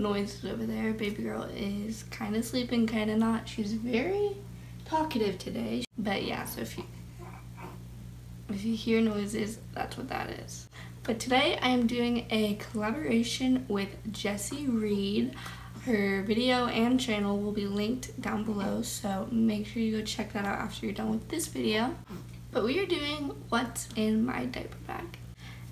noises over there. Baby girl is kind of sleeping, kind of not. She's very talkative today. But yeah, so if you if you hear noises, that's what that is. But today I am doing a collaboration with Jessie Reed. Her video and channel will be linked down below, so make sure you go check that out after you're done with this video. But we are doing what's in my diaper bag.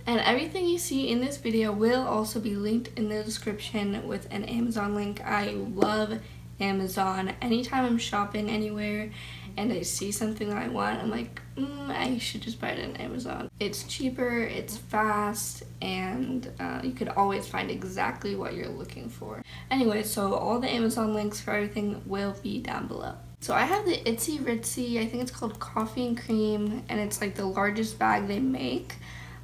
And everything you see in this video will also be linked in the description with an Amazon link. I love Amazon. Anytime I'm shopping anywhere and I see something that I want, I'm like, mm, I should just buy it on Amazon. It's cheaper, it's fast, and uh, you could always find exactly what you're looking for. Anyway, so all the Amazon links for everything will be down below. So I have the Itzy Ritzy, I think it's called Coffee and Cream, and it's like the largest bag they make.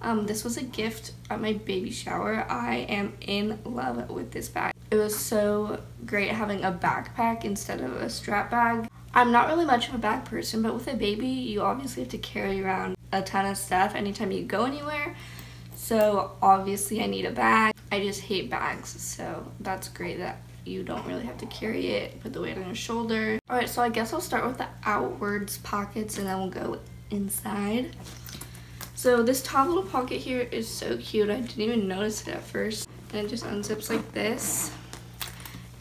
Um, this was a gift at my baby shower. I am in love with this bag. It was so great having a backpack instead of a strap bag. I'm not really much of a bag person, but with a baby, you obviously have to carry around a ton of stuff anytime you go anywhere. So obviously I need a bag. I just hate bags, so that's great that you don't really have to carry it, put the weight on your shoulder. All right, so I guess I'll start with the outwards pockets and then we'll go inside. So this top little pocket here is so cute. I didn't even notice it at first. And it just unzips like this.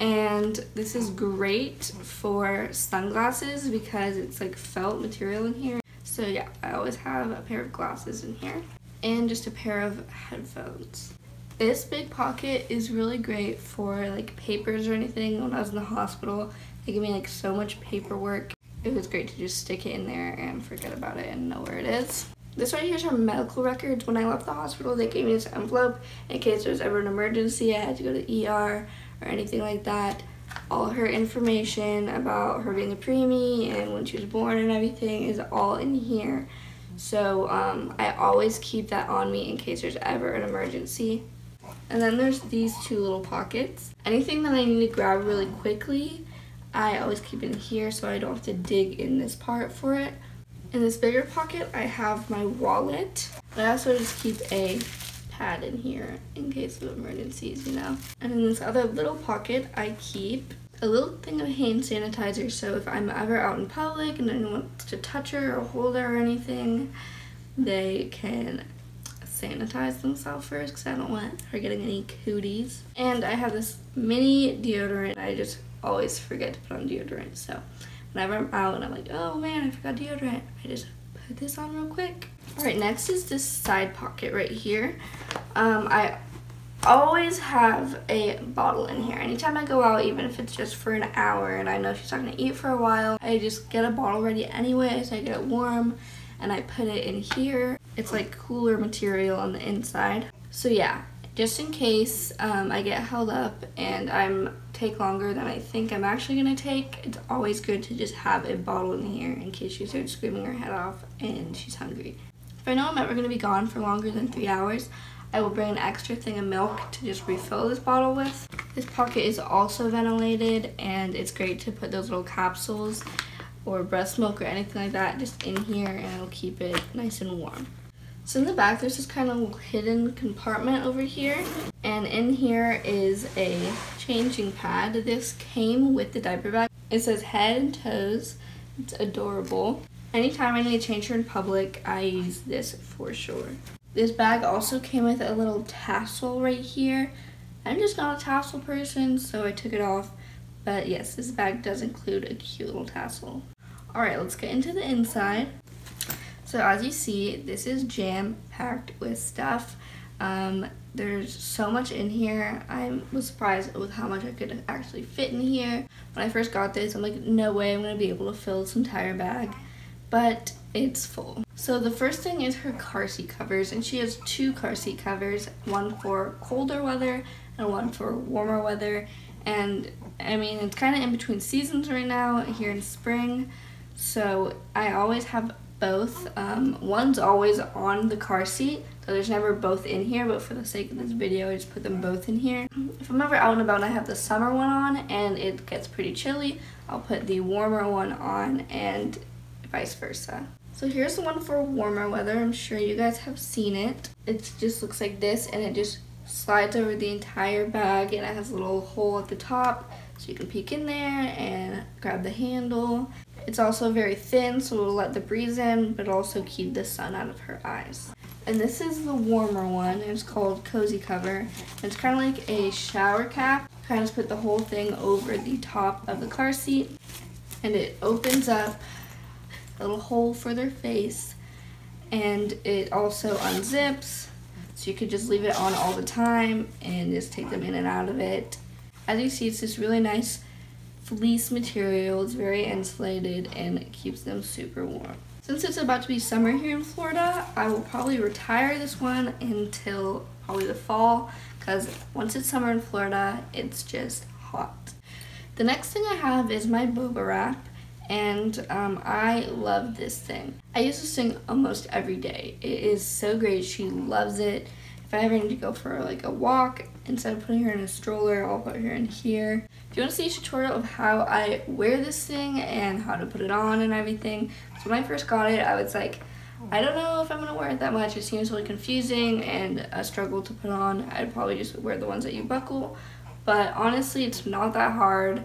And this is great for sunglasses because it's like felt material in here. So yeah, I always have a pair of glasses in here. And just a pair of headphones. This big pocket is really great for like papers or anything. When I was in the hospital, they gave me like so much paperwork. It was great to just stick it in there and forget about it and know where it is. This right here is her medical records. When I left the hospital, they gave me this envelope in case there was ever an emergency. I had to go to ER or anything like that. All her information about her being a preemie and when she was born and everything is all in here. So um, I always keep that on me in case there's ever an emergency. And then there's these two little pockets. Anything that I need to grab really quickly, I always keep in here so I don't have to dig in this part for it. In this bigger pocket, I have my wallet. I also just keep a pad in here in case of emergencies, you know. And in this other little pocket, I keep a little thing of hand sanitizer. So if I'm ever out in public and anyone wants to touch her or hold her or anything, they can sanitize themselves first because I don't want her getting any cooties. And I have this mini deodorant. I just always forget to put on deodorant. So whenever I'm out and I'm like, oh man, I forgot deodorant, I just put this on real quick. All right, next is this side pocket right here. Um, I always have a bottle in here. Anytime I go out, even if it's just for an hour and I know she's not gonna eat for a while, I just get a bottle ready anyway so I get it warm and I put it in here. It's like cooler material on the inside. So yeah, just in case um, I get held up and I'm take longer than I think I'm actually gonna take, it's always good to just have a bottle in here in case she starts screaming her head off and she's hungry. If I know I'm ever gonna be gone for longer than three hours, I will bring an extra thing of milk to just refill this bottle with. This pocket is also ventilated and it's great to put those little capsules or breast milk or anything like that just in here and it'll keep it nice and warm. So in the back, there's this kind of hidden compartment over here. And in here is a changing pad. This came with the diaper bag. It says head and toes. It's adorable. Anytime I need to change her in public, I use this for sure. This bag also came with a little tassel right here. I'm just not a tassel person, so I took it off. But yes, this bag does include a cute little tassel. All right, let's get into the inside. So as you see, this is jam-packed with stuff. Um, there's so much in here. I was surprised with how much I could actually fit in here. When I first got this, I'm like, no way I'm going to be able to fill this entire bag. But it's full. So the first thing is her car seat covers, and she has two car seat covers, one for colder weather and one for warmer weather. And I mean, it's kind of in between seasons right now here in spring. So I always have both. Um, one's always on the car seat, so there's never both in here, but for the sake of this video, I just put them both in here. If I'm ever out and about and I have the summer one on and it gets pretty chilly, I'll put the warmer one on and vice versa. So here's the one for warmer weather. I'm sure you guys have seen it. It just looks like this and it just slides over the entire bag and it has a little hole at the top so you can peek in there and grab the handle. It's also very thin so it'll let the breeze in but also keep the sun out of her eyes. And this is the warmer one. It's called Cozy Cover. It's kind of like a shower cap. Kind of put the whole thing over the top of the car seat. And it opens up a little hole for their face. And it also unzips. So you could just leave it on all the time and just take them in and out of it. As you see, it's this really nice fleece material. It's very insulated and it keeps them super warm. Since it's about to be summer here in Florida, I will probably retire this one until probably the fall because once it's summer in Florida, it's just hot. The next thing I have is my boba wrap and um, I love this thing. I use this thing almost every day. It is so great. She loves it. If I ever need to go for like a walk, instead of putting her in a stroller, I'll put her in here. If you want to see a tutorial of how I wear this thing and how to put it on and everything, so when I first got it, I was like, I don't know if I'm going to wear it that much. It seems really confusing and a struggle to put on. I'd probably just wear the ones that you buckle. But honestly, it's not that hard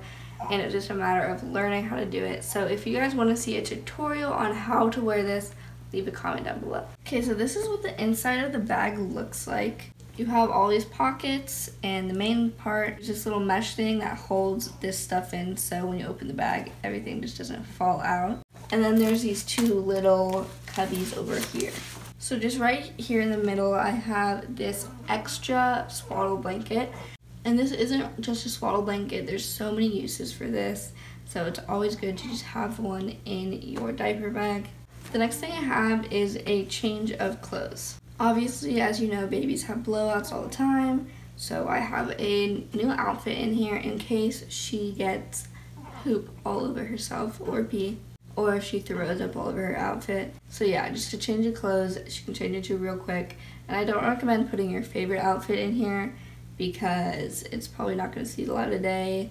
and it's just a matter of learning how to do it. So if you guys want to see a tutorial on how to wear this, leave a comment down below. Okay, so this is what the inside of the bag looks like. You have all these pockets and the main part is this little mesh thing that holds this stuff in so when you open the bag, everything just doesn't fall out. And then there's these two little cubbies over here. So just right here in the middle, I have this extra swaddle blanket. And this isn't just a swaddle blanket, there's so many uses for this. So it's always good to just have one in your diaper bag. The next thing I have is a change of clothes. Obviously, as you know, babies have blowouts all the time. So I have a new outfit in here in case she gets poop all over herself or pee or if she throws up all over her outfit. So yeah, just to change the clothes, she can change it to real quick. And I don't recommend putting your favorite outfit in here because it's probably not going to see the light of day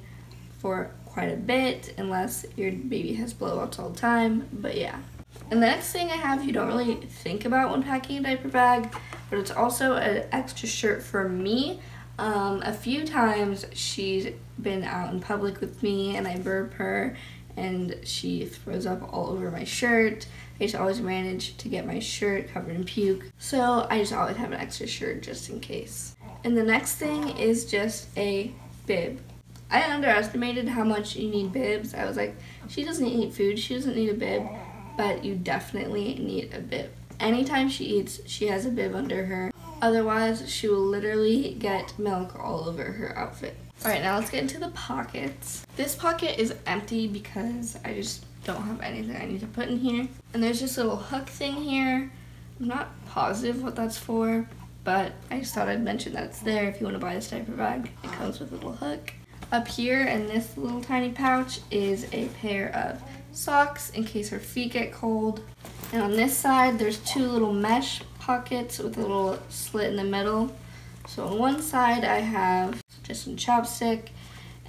for quite a bit unless your baby has blowouts all the time. But yeah, and the next thing I have you don't really think about when packing a diaper bag, but it's also an extra shirt for me. Um, a few times she's been out in public with me and I burp her and she throws up all over my shirt. I just always manage to get my shirt covered in puke. So I just always have an extra shirt just in case. And the next thing is just a bib. I underestimated how much you need bibs. I was like, she doesn't eat food, she doesn't need a bib but you definitely need a bib. Anytime she eats, she has a bib under her. Otherwise, she will literally get milk all over her outfit. Alright, now let's get into the pockets. This pocket is empty because I just don't have anything I need to put in here. And there's this little hook thing here. I'm not positive what that's for, but I just thought I'd mention that it's there if you want to buy this diaper bag. It comes with a little hook. Up here in this little tiny pouch is a pair of socks in case her feet get cold. And on this side, there's two little mesh pockets with a little slit in the middle. So on one side, I have just some chapstick,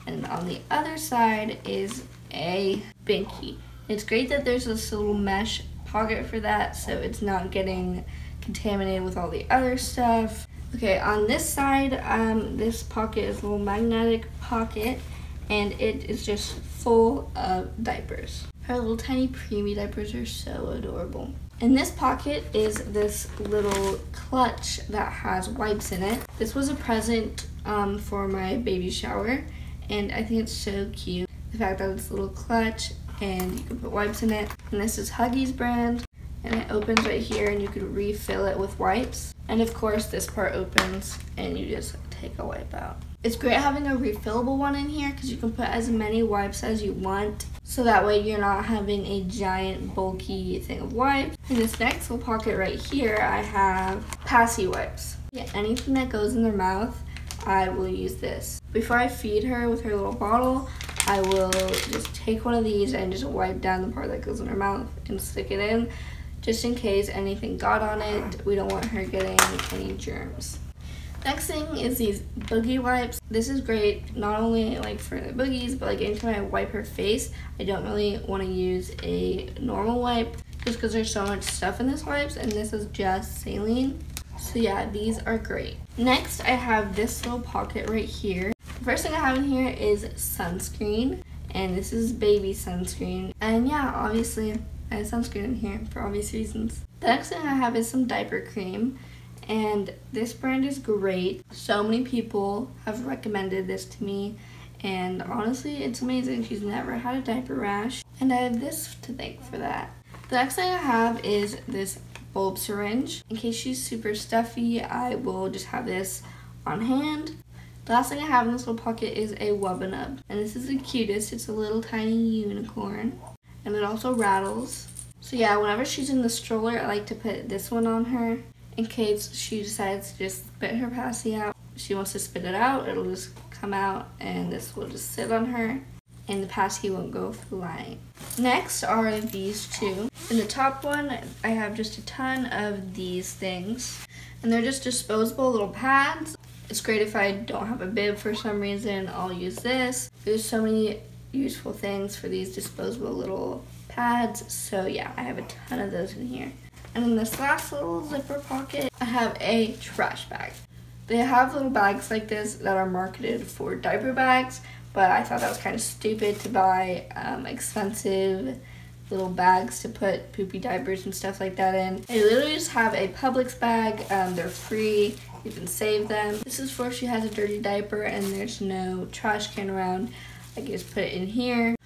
and on the other side is a binky. It's great that there's this little mesh pocket for that, so it's not getting contaminated with all the other stuff. Okay, on this side, um, this pocket is a little magnetic pocket, and it is just full of diapers. Her little tiny preemie diapers are so adorable. In this pocket is this little clutch that has wipes in it. This was a present um, for my baby shower and I think it's so cute. The fact that it's a little clutch and you can put wipes in it. And this is Huggies brand and it opens right here and you can refill it with wipes. And of course this part opens and you just take a wipe out. It's great having a refillable one in here because you can put as many wipes as you want. So that way you're not having a giant bulky thing of wipes. In this next little pocket right here, I have passy wipes. Yeah, anything that goes in their mouth, I will use this. Before I feed her with her little bottle, I will just take one of these and just wipe down the part that goes in her mouth and stick it in just in case anything got on it. We don't want her getting any germs. Next thing is these boogie wipes. This is great not only like for the boogies, but like anytime I wipe her face, I don't really want to use a normal wipe just because there's so much stuff in this wipes and this is just saline. So yeah, these are great. Next, I have this little pocket right here. The first thing I have in here is sunscreen. And this is baby sunscreen. And yeah, obviously, I have sunscreen in here for obvious reasons. The next thing I have is some diaper cream. And this brand is great. So many people have recommended this to me. And honestly, it's amazing. She's never had a diaper rash. And I have this to thank for that. The next thing I have is this bulb syringe. In case she's super stuffy, I will just have this on hand. The last thing I have in this little pocket is a Wubbanub. And this is the cutest. It's a little tiny unicorn. And it also rattles. So yeah, whenever she's in the stroller, I like to put this one on her in case she decides to just spit her passy out. She wants to spit it out, it'll just come out and this will just sit on her and the passy won't go flying. Next are these two. In the top one, I have just a ton of these things. And they're just disposable little pads. It's great if I don't have a bib for some reason, I'll use this. There's so many useful things for these disposable little pads. So yeah, I have a ton of those in here. And in this last little zipper pocket, I have a trash bag. They have little bags like this that are marketed for diaper bags, but I thought that was kind of stupid to buy um, expensive little bags to put poopy diapers and stuff like that in. I literally just have a Publix bag. Um, they're free. You can save them. This is for if she has a dirty diaper and there's no trash can around. I can just put it in here.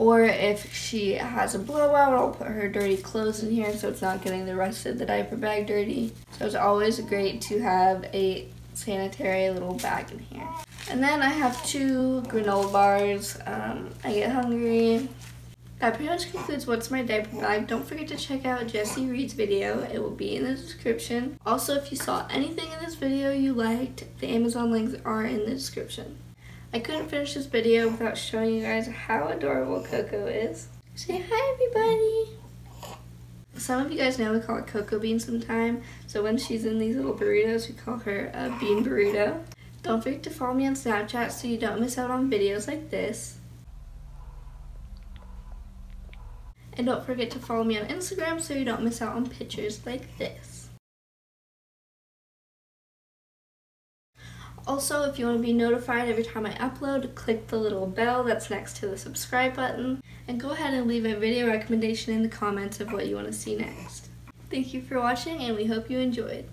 Or if she has a blowout, I'll put her dirty clothes in here so it's not getting the rest of the diaper bag dirty. So it's always great to have a sanitary little bag in here. And then I have two granola bars. Um, I get hungry. That pretty much concludes what's my diaper bag. Don't forget to check out Jesse Reed's video. It will be in the description. Also, if you saw anything in this video you liked, the Amazon links are in the description. I couldn't finish this video without showing you guys how adorable Coco is. Say hi, everybody! Some of you guys know we call her Cocoa Bean sometime. So when she's in these little burritos, we call her a bean burrito. Don't forget to follow me on Snapchat so you don't miss out on videos like this. And don't forget to follow me on Instagram so you don't miss out on pictures like this. Also, if you want to be notified every time I upload, click the little bell that's next to the subscribe button. And go ahead and leave a video recommendation in the comments of what you want to see next. Thank you for watching and we hope you enjoyed.